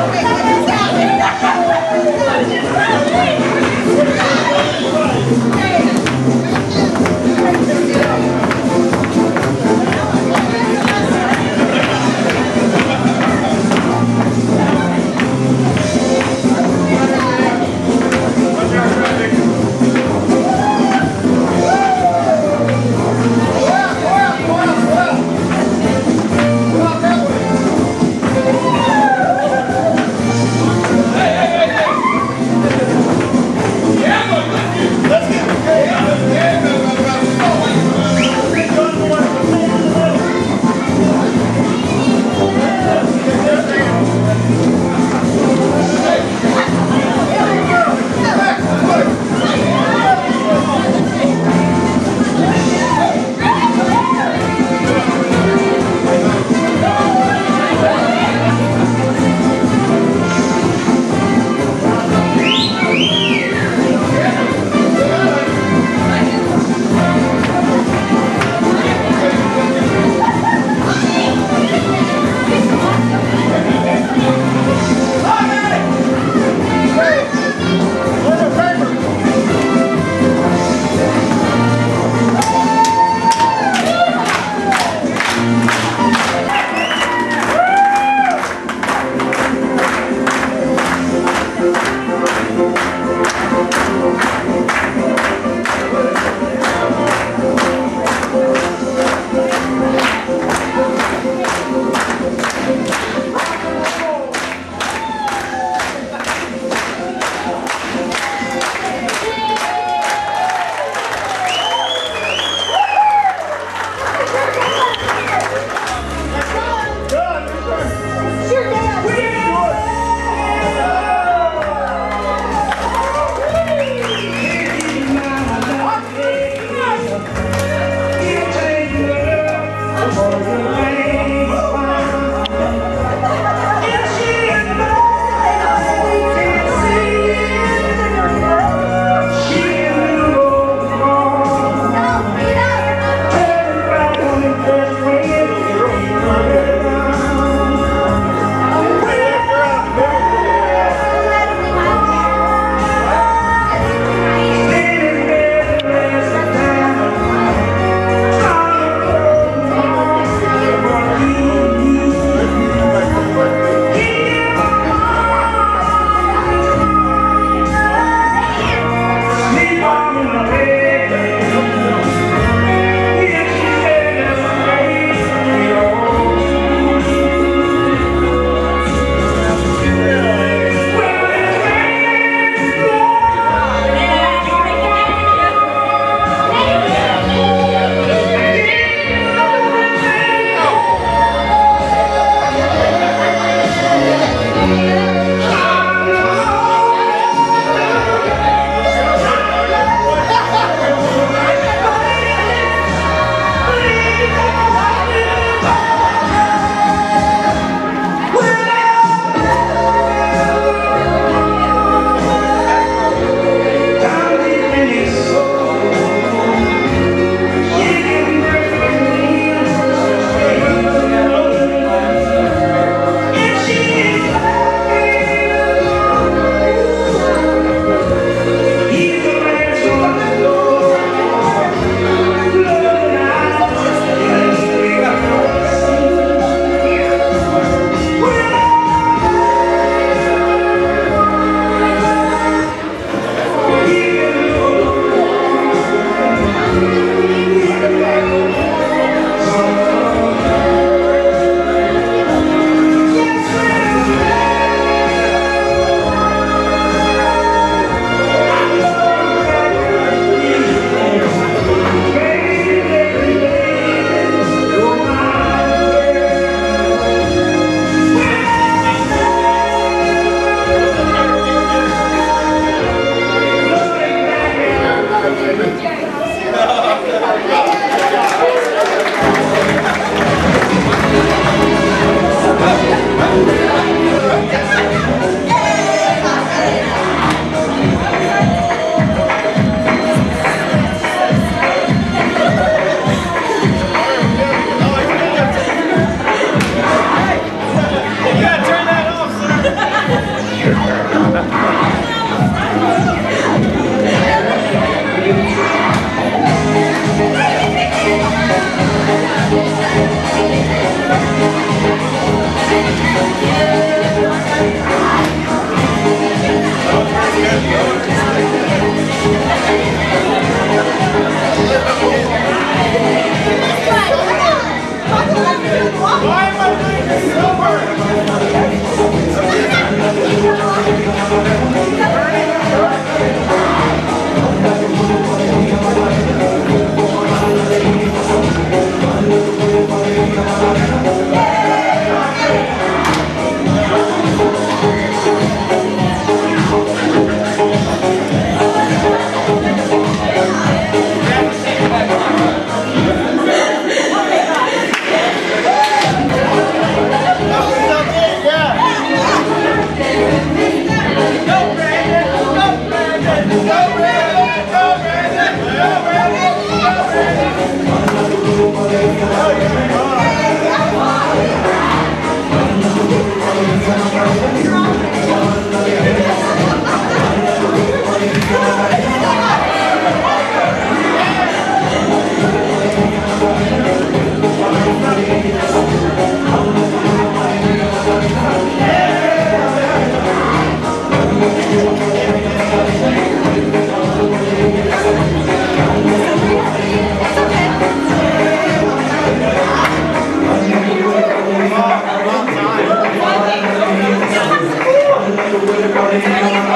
Thank you. Go, Gracias.